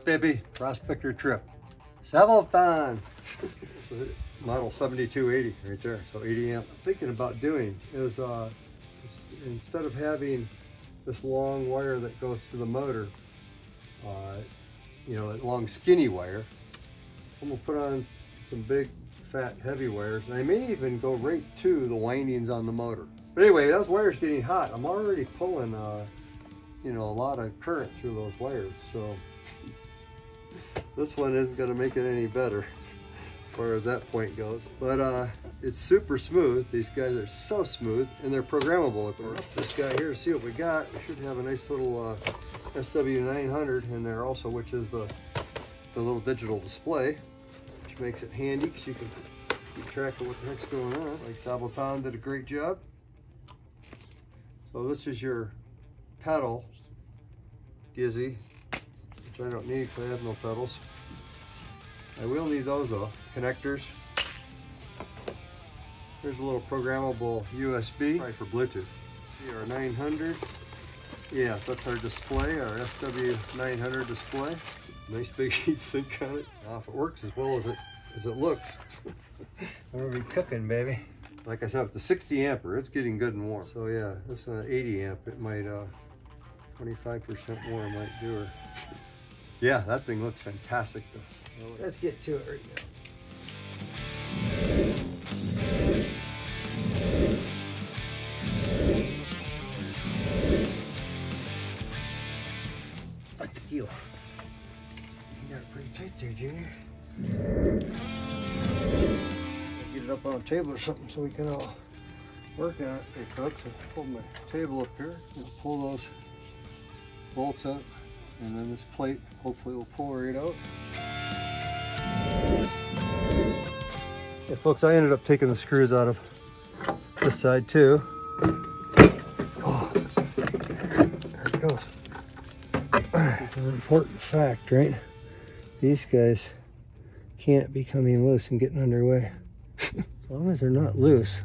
Baby. Prospector Tripp. Sabvoton. model 7280 right there. So 80 amp. Thinking about doing is uh, instead of having this long wire that goes to the motor, uh, you know, that long skinny wire, I'm gonna put on some big fat heavy wires and I may even go right to the windings on the motor. But anyway, those wires getting hot. I'm already pulling, uh, you know, a lot of current through those wires. So this one isn't gonna make it any better as far as that point goes. But uh, it's super smooth. These guys are so smooth and they're programmable. We're up this guy here, see what we got. We should have a nice little uh, SW900 in there also, which is the, the little digital display, which makes it handy because you can keep track of what the heck's going on. Like Sabvoton did a great job. So this is your pedal, dizzy, which I don't need because I have no pedals. I will need those though, connectors. There's a little programmable USB right, for Bluetooth. See our 900. Yeah, that's our display, our SW900 display. Nice big heat sink on it. Now, if it works as well as it as it looks, I'm gonna be cooking, baby. Like I said, with the 60 ampere, it's getting good and warm. So yeah, this is an 80 amp. It might, uh, 25% more might do her. Yeah, that thing looks fantastic though. Let's get to it right now. You got it pretty tight there, Junior. Get it up on a table or something so we can all work on it. Hey folks, I pulled my table up here. And pull those bolts up and then this plate hopefully will pull right out. Yeah folks, I ended up taking the screws out of this side too. Oh, there it goes an important fact, right? These guys can't be coming loose and getting underway. as long as they're not loose.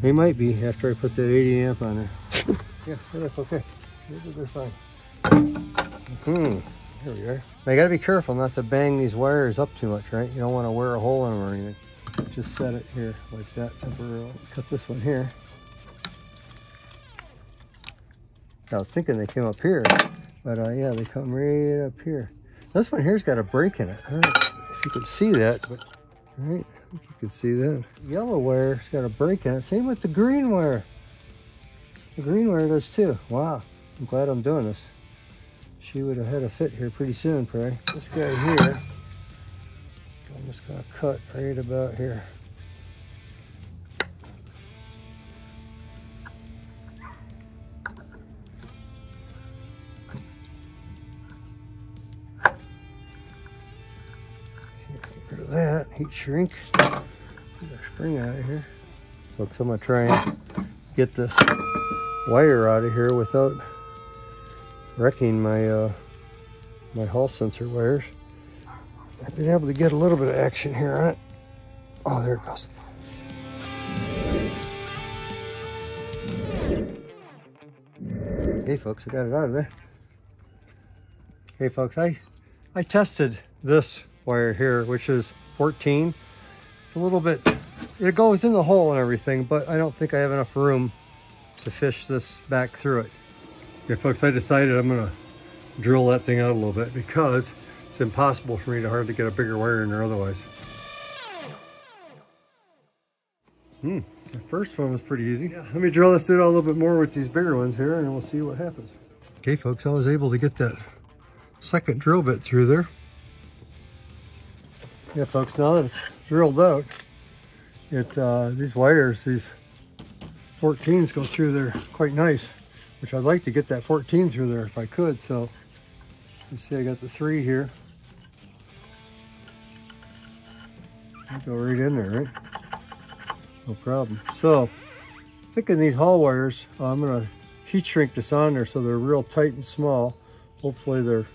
They might be after I put that 80 amp on there. Yeah, that's okay. They're fine. Hmm. Here we are. Now you gotta be careful not to bang these wires up too much, right? You don't want to wear a hole in them or anything. Just set it here like that temporarily. Cut this one here. I was thinking they came up here, but uh, yeah, they come right up here. This one here's got a break in it. I don't know if you can see that, but all right, I think you can see that. Yellow wire's got a break in it. Same with the green wire. The green wire does too. Wow, I'm glad I'm doing this. She would have had a fit here pretty soon, probably. This guy here, I'm just gonna cut right about here. that, heat shrink. Get our spring out of here. Folks, I'm gonna try and get this wire out of here without wrecking my uh, my hall sensor wires. I've been able to get a little bit of action here on it. Oh, there it goes. Hey folks, I got it out of there. Hey folks, I I tested this wire here, which is 14. It's a little bit, it goes in the hole and everything, but I don't think I have enough room to fish this back through it. Yeah, folks, I decided I'm gonna drill that thing out a little bit because it's impossible for me to hardly get a bigger wire in there otherwise. Hmm, the first one was pretty easy. Yeah, let me drill this out a little bit more with these bigger ones here and we'll see what happens. Okay, folks, I was able to get that second drill bit through there. Yeah, folks, now that it's drilled out, it uh, these wires, these 14s go through there quite nice, which I'd like to get that 14 through there if I could. So you see I got the three here. Go right in there, right? No problem. So, thinking these hall wires, uh, I'm gonna heat shrink this on there so they're real tight and small. Hopefully they're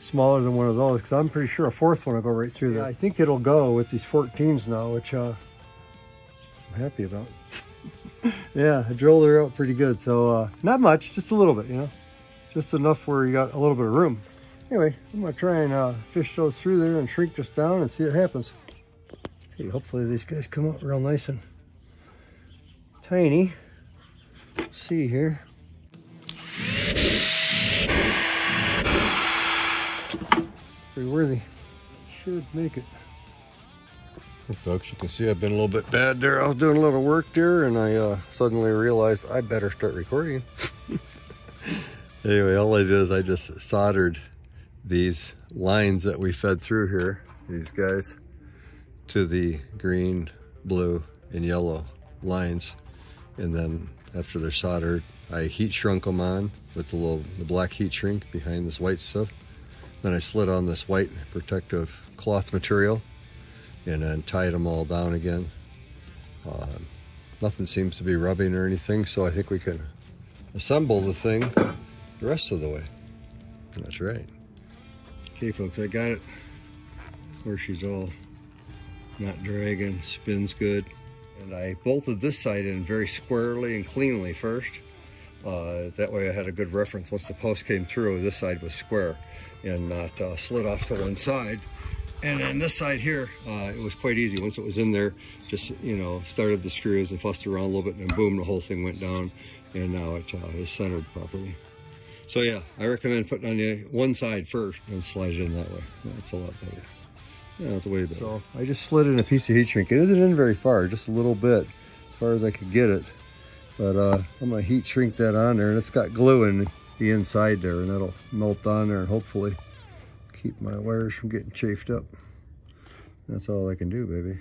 smaller than one of those because I'm pretty sure a fourth one will go right through there. Yeah, I think it'll go with these 14s now, which uh, I'm happy about. yeah, I drilled her out pretty good. So uh, not much, just a little bit, you know. just enough where you got a little bit of room. Anyway, I'm gonna try and uh, fish those through there and shrink this down and see what happens. Hey, hopefully these guys come out real nice and tiny. Let's see here. Pretty worthy. Should make it. Hey folks, you can see I've been a little bit bad there. I was doing a little work there and I uh, suddenly realized I better start recording. anyway, all I did is I just soldered these lines that we fed through here, these guys, to the green, blue, and yellow lines. And then after they're soldered, I heat shrunk them on with the little the black heat shrink behind this white stuff. Then I slid on this white protective cloth material and then tied them all down again. Uh, nothing seems to be rubbing or anything, so I think we can assemble the thing the rest of the way. That's right. Okay, folks, I got it. Of course, she's all not dragging, spins good. And I bolted this side in very squarely and cleanly first. Uh, that way I had a good reference. Once the post came through, this side was square and not uh, slid off to one side. And then this side here, uh, it was quite easy. Once it was in there, just, you know, started the screws and fussed around a little bit and boom, the whole thing went down. And now it uh, is centered properly. So yeah, I recommend putting on the one side first and slide it in that way. That's a lot better. Yeah, that's way better. So I just slid in a piece of heat shrink. It isn't in very far, just a little bit, as far as I could get it. But uh, I'm gonna heat shrink that on there and it's got glue in the inside there and that'll melt on there hopefully keep my wires from getting chafed up. That's all I can do, baby.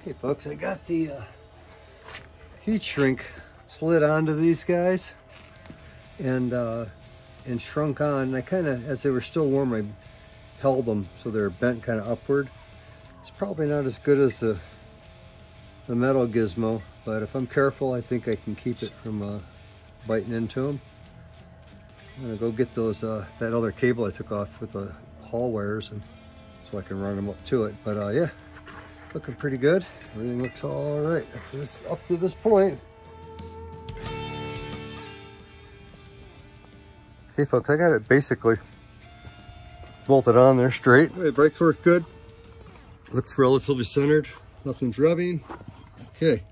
okay, folks, I got the uh, heat shrink slid onto these guys and uh, and shrunk on. And I kind of, as they were still warm, I held them so they're bent kind of upward. It's probably not as good as the the metal gizmo, but if I'm careful, I think I can keep it from uh, biting into them. I'm gonna go get those uh, that other cable I took off with the hall wires and so I can run them up to it. But uh, yeah, looking pretty good. Everything looks all right this, up to this point. Okay folks, I got it basically bolted on there straight. The brakes work good. Looks relatively centered. Nothing's rubbing. Okay.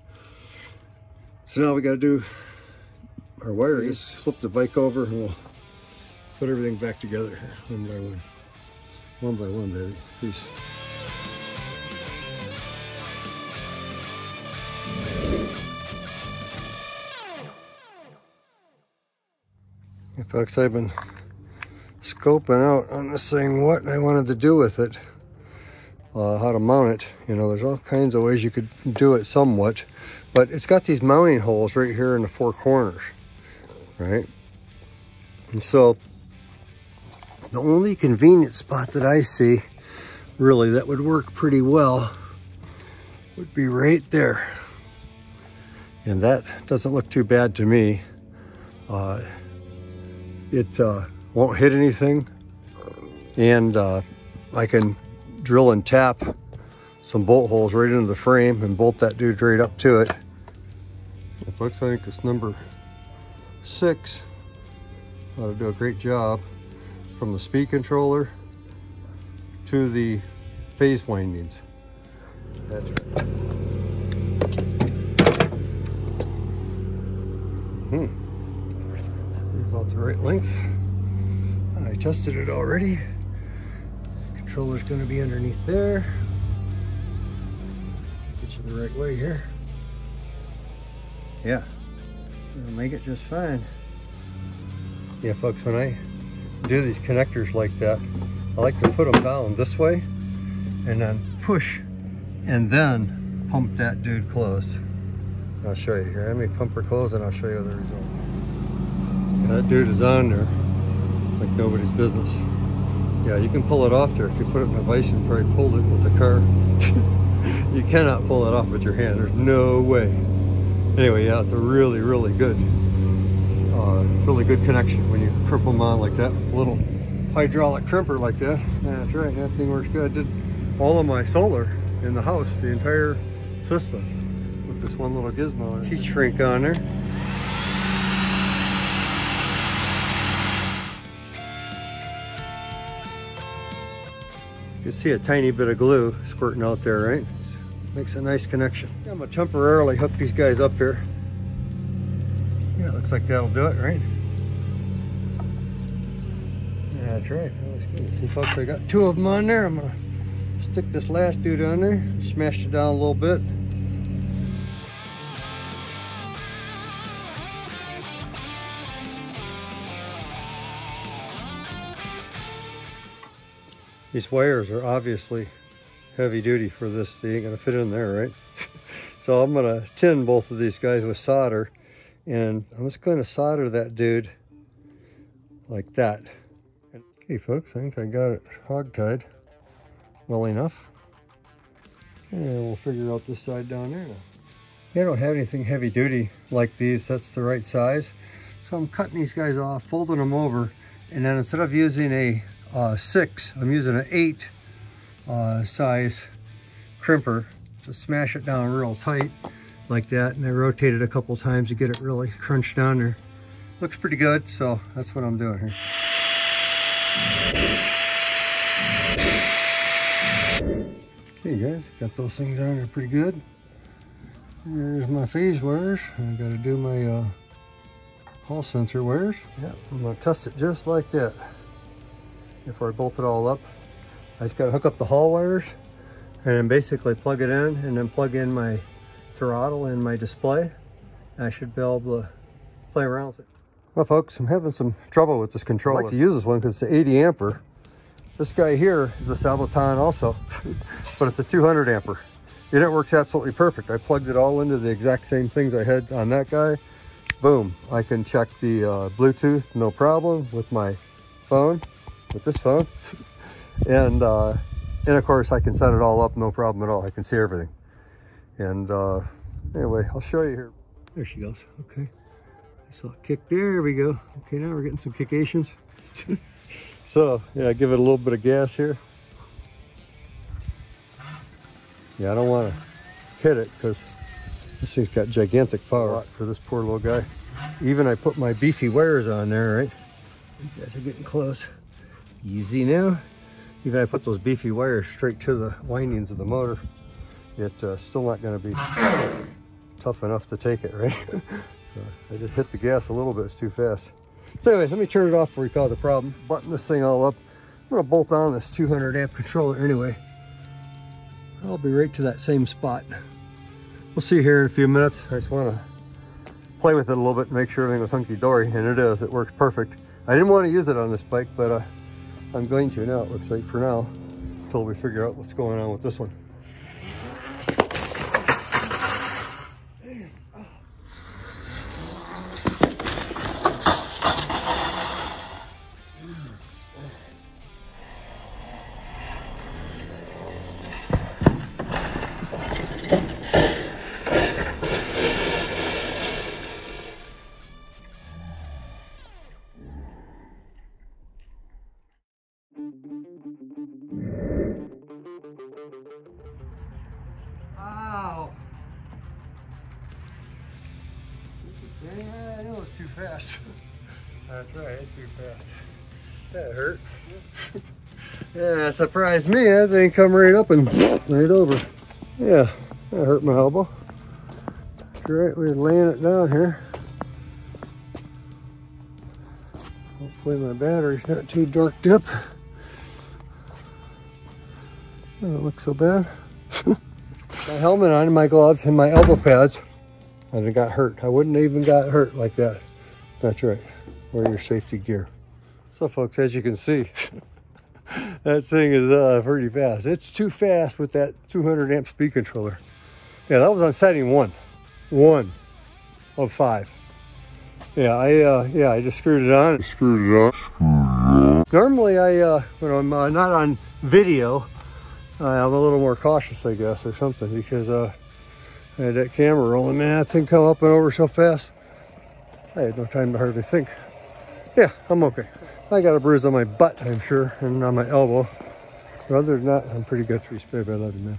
So now we got to do our wiring. Just flip the bike over and we'll put everything back together one by one. One by one, baby. Peace. Hey folks, I've been scoping out on this thing what I wanted to do with it, uh, how to mount it. You know, there's all kinds of ways you could do it somewhat, but it's got these mounting holes right here in the four corners, right? And so the only convenient spot that I see really that would work pretty well would be right there. And that doesn't look too bad to me. Uh, it uh, won't hit anything and uh, I can drill and tap some bolt holes right into the frame and bolt that dude right up to it. And folks, I think it's number six. Ought to do a great job from the speed controller to the phase windings. That's right. Hmm. About the right length. I tested it already. Controller's gonna be underneath there. Get you the right way here. Yeah, it'll make it just fine. Yeah, folks, when I do these connectors like that, I like to put them down this way and then push and then pump that dude close. I'll show you here. Let me pump her close and I'll show you the result. That dude is on there like nobody's business. Yeah, you can pull it off there. If you put it in a vise and probably pulled it with the car. you cannot pull it off with your hand. There's no way. Anyway, yeah, it's a really, really good uh, really good connection when you crimp them on like that with a little hydraulic crimper like that. That's right, that thing works good. I did all of my solar in the house, the entire system with this one little gizmo. Heat shrink on there. You can see a tiny bit of glue squirting out there, right? Makes a nice connection. I'm gonna temporarily hook these guys up here. Looks like that'll do it, right? Yeah, that's right. That looks good. See, folks, I got two of them on there. I'm gonna stick this last dude on there, smash it down a little bit. These wires are obviously heavy duty for this. They ain't gonna fit in there, right? so I'm gonna tin both of these guys with solder and I'm just gonna solder that dude like that. Okay folks, I think I got it hog-tied well enough. And we'll figure out this side down there now. I don't have anything heavy duty like these. That's the right size. So I'm cutting these guys off, folding them over, and then instead of using a uh, six, I'm using an eight uh, size crimper to smash it down real tight like that. And I rotate it a couple times to get it really crunched down there. Looks pretty good, so that's what I'm doing here. Okay guys, got those things on there pretty good. Here's my phase wires. I gotta do my uh, hall sensor wires. Yeah, I'm gonna test it just like that before I bolt it all up. I just gotta hook up the hall wires and then basically plug it in and then plug in my throttle and my display. I should be able to play around with it. Well folks, I'm having some trouble with this controller. I like to use this one because it's 80 ampere. This guy here is a Sabvoton also, but it's a 200 ampere. And it works absolutely perfect. I plugged it all into the exact same things I had on that guy. Boom, I can check the uh, Bluetooth, no problem, with my phone, with this phone. and, uh, and of course I can set it all up, no problem at all. I can see everything. And uh, anyway, I'll show you here. There she goes, okay. I saw it kick, there we go. Okay, now we're getting some kickations. so yeah, give it a little bit of gas here. Yeah, I don't want to hit it because this thing's got gigantic power for this poor little guy. Even I put my beefy wires on there, right? You guys are getting close. Easy now. Even I put those beefy wires straight to the windings of the motor. It's uh, still not going to be tough enough to take it, right? so I just hit the gas a little bit, it's too fast. So anyways, let me turn it off before we cause a problem. Button this thing all up. I'm going to bolt on this 200 amp controller anyway. I'll be right to that same spot. We'll see here in a few minutes. I just want to play with it a little bit and make sure everything was hunky-dory, and it is. It works perfect. I didn't want to use it on this bike, but uh, I'm going to now, it looks like, for now, until we figure out what's going on with this one. Surprised me. That thing come right up and right over. Yeah, that hurt my elbow. Right, we're laying it down here. Hopefully my battery's not too dorked up. Doesn't look so bad. my helmet on, my gloves, and my elbow pads, and it got hurt. I wouldn't even got hurt like that. That's right. Wear your safety gear. So folks, as you can see, that thing is uh, pretty fast. It's too fast with that 200 amp speed controller. Yeah, that was on setting one. One of five. Yeah, I uh, yeah, I just screwed it on. Screwed it on. Normally, I uh, when I'm uh, not on video, I'm a little more cautious, I guess, or something, because uh, I had that camera rolling. Man, that thing come up and over so fast. I had no time to hardly think. Yeah, I'm okay. I got a bruise on my butt, I'm sure, and on my elbow. But other than that, I'm pretty good. Respect, I love you, man.